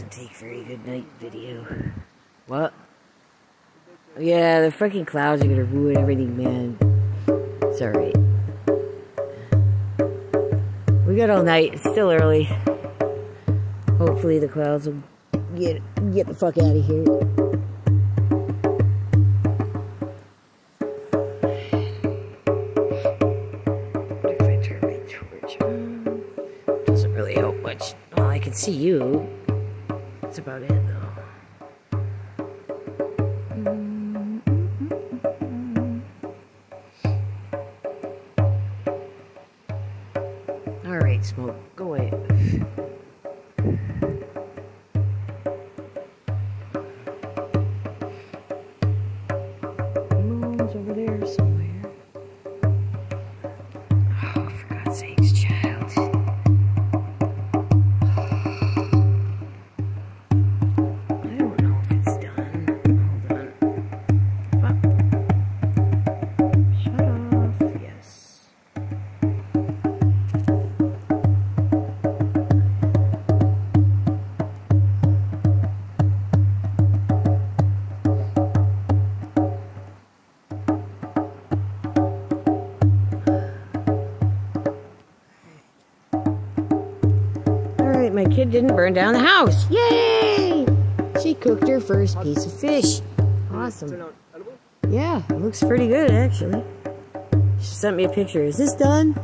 night video. What? Yeah, the fucking clouds are gonna ruin everything, man. It's alright. We got all night. It's still early. Hopefully the clouds will get get the fuck out of here. What if I turn my torch on? Doesn't really help much. Well, I can see you. That's about it, though. Mm-hmm. All right, smoke, go away. Moon's over there somewhere. Oh, for God's sakes, child. My kid didn't burn down the house. Yay! She cooked her first piece of fish. Awesome. Yeah, looks pretty good actually. She sent me a picture. Is this done?